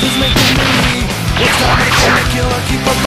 Monsters making me It's time to kill